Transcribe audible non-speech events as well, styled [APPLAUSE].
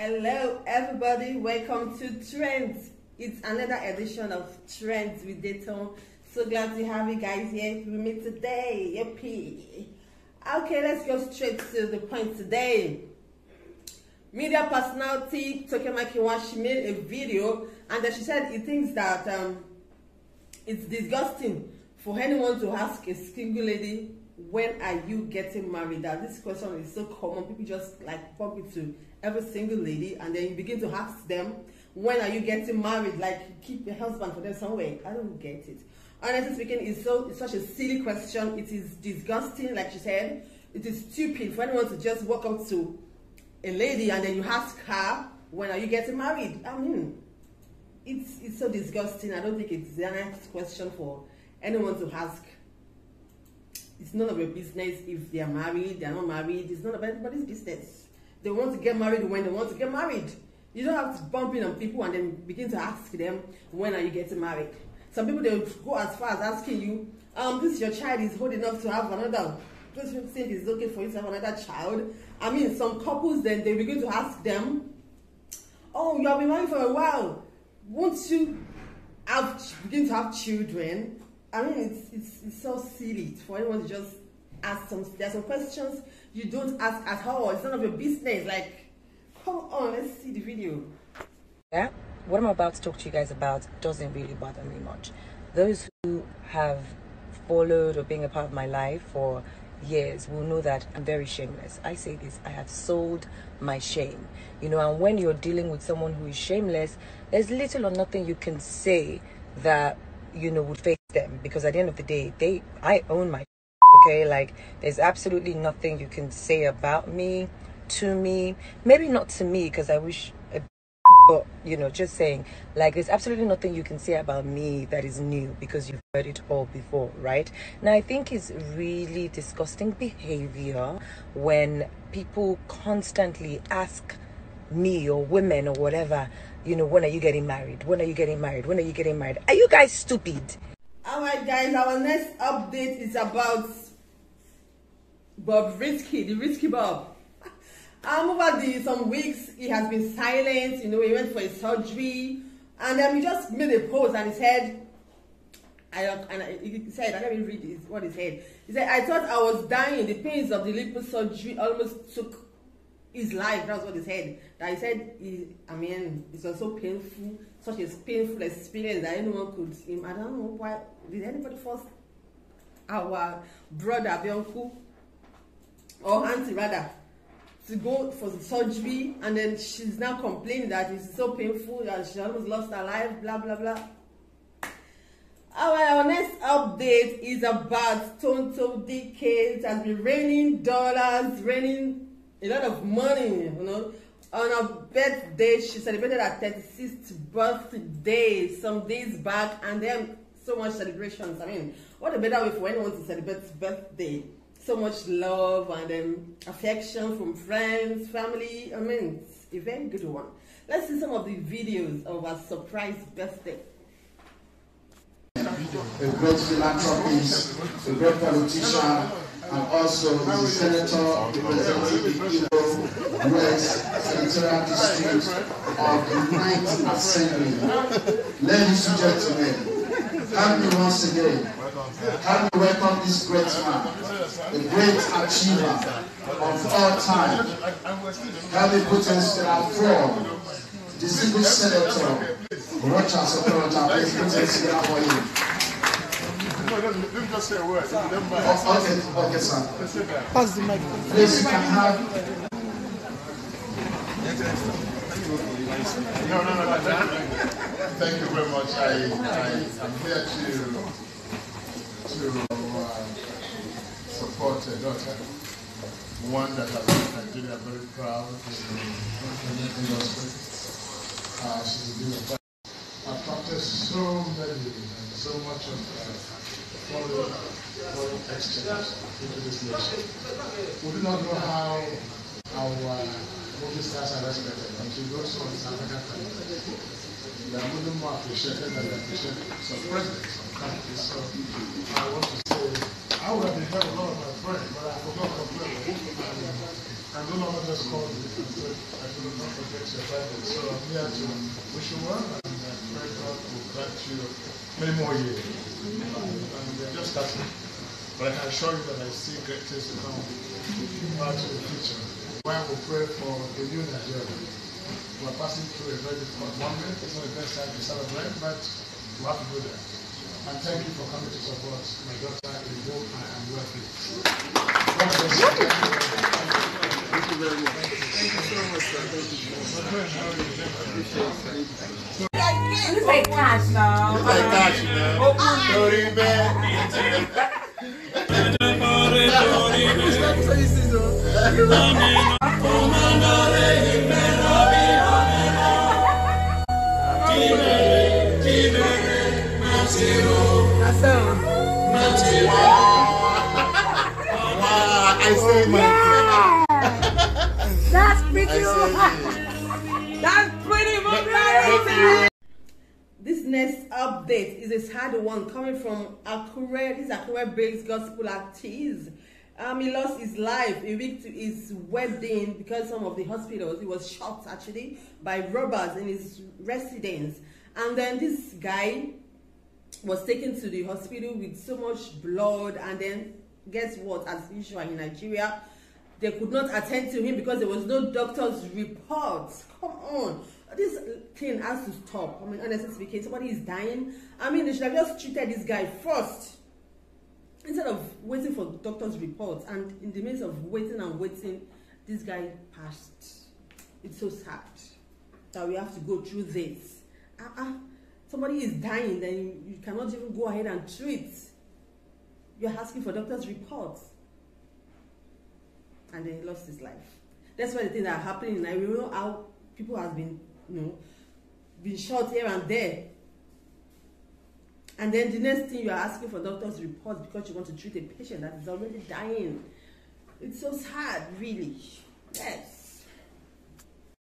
Hello, everybody. Welcome to Trends. It's another edition of Trends with Dayton. So glad to have you guys here with me today. Yippee. Okay, let's go straight to the point today. Media personality Tokemaki she made a video and she said he thinks that um, it's disgusting for anyone to ask a single lady when are you getting married? That this question is so common. People just like pump it to every single lady and then you begin to ask them when are you getting married? Like keep your husband for them somewhere. I don't get it. Honestly speaking it's so it's such a silly question. It is disgusting like she said. It is stupid for anyone to just walk up to a lady and then you ask her when are you getting married? I mean it's it's so disgusting. I don't think it's the next question for anyone to ask it's none of your business if they are married, they are not married. It's none of anybody's business. They want to get married when they want to get married. You don't have to bump in on people and then begin to ask them, when are you getting married? Some people, they go as far as asking you, um, this your child is old enough to have another. Just think it's okay for you to have another child. I mean, some couples, then they begin to ask them, oh, you have been married for a while. Won't you have begin to have children? I mean, it's, it's, it's so silly for anyone to just ask some, there are some questions you don't ask at all. It's none of your business. Like, come on, let's see the video. Yeah, what I'm about to talk to you guys about doesn't really bother me much. Those who have followed or being a part of my life for years will know that I'm very shameless. I say this, I have sold my shame. You know, and when you're dealing with someone who is shameless, there's little or nothing you can say that, you know, would face them because at the end of the day, they I own my [LAUGHS] okay? Like there's absolutely nothing you can say about me to me maybe not to me because I wish [LAUGHS] but you know just saying like there's absolutely nothing you can say about me that is new because you've heard it all before right? Now i think it's really disgusting behavior when people constantly ask me or women or whatever you know when are you getting married? When are you getting married? When are you getting married? Are you guys stupid guys, our next update is about Bob Risky, the Risky Bob. [LAUGHS] Um, over the some weeks, he has been silent. You know, he went for a surgery, and um, he just made a post and he said, I, and I, he said, I let me read this, what he said. He said, I thought I was dying. The pains of the lipo surgery almost took his life. That's what he said. That he said, he, I mean, it was so painful, such a painful experience that anyone could. I don't know why. Did anybody force our brother, Bionku, or auntie rather, to go for the surgery, and then she's now complaining that it's so painful that she almost lost her life, blah blah blah. Our, next update is about Tonto. It has been raining dollars, raining a lot of money, you know. On her birthday, she celebrated her 36th birthday some days back, and then so much celebrations. I mean, what a better way for anyone to celebrate birthday? So much love and um, affection from friends, family. I mean, it's a very good one. Let's see some of the videos of her surprise birthday. A great philanthropist, a great politician, and also the senator representing the Imo West Senatorial District of the 9th Assembly. Ladies and gentlemen, help me once again. Help me welcome this great man, the great achiever of all time. Help me put his floor, distinguished senator, Rochas Okorocha, please put for him. Let me just say a word. Okay, okay, sir. Pass the mic. Please, you can have. No, no, no, no. Thank you very much. I, I am here to to uh, support a daughter, one that has made Nigeria very proud in the industry. Uh, she's been a I've practiced so many and so much of uh, foreign, foreign exchange into this nation. We do not know how our uh, stars are respected until those on South African They are even more appreciated than they appreciate presidents, some countries. So I want to say, I would have been here a lot of my friends, but I forgot completely. And no longer just called me and I should not celebrate your birthday. So I'm here to wish you well and uh, pray God will grant you many more years. And we're just starting. But I can assure you that I see great things to come out to the future. Why we pray for the new Nigeria. We're passing through a very difficult moment. It's not the best time to celebrate, but we have to do that. And thank you for coming to support my daughter in I am working. God. Thank you very much. Thank you so much, sir. Are you? This ain't cash now. Like that, you. Sorry, man. Wow, I That's I That's pretty much This next update is a sad one coming from Akure. This Akure-based gospel artist. Um, he lost his life a week to his wedding because some of the hospitals he was shot actually by robbers in his residence, and then this guy was taken to the hospital with so much blood, and then guess what? As usual in Nigeria, they could not attend to him because there was no doctor's report. Come on. This thing has to stop. I mean, honestly speaking, somebody is dying. I mean, they should have just treated this guy first instead of waiting for doctor's report. And in the midst of waiting and waiting, this guy passed. It's so sad that we have to go through this. Uh-uh. Somebody is dying, then you cannot even go ahead and treat. You're asking for doctor's reports and then he lost his life. That's why the things that are happening now. We know how people have been, you know, been shot here and there. And then the next thing you are asking for doctor's report because you want to treat a patient that is already dying. It's so sad, really. Yes.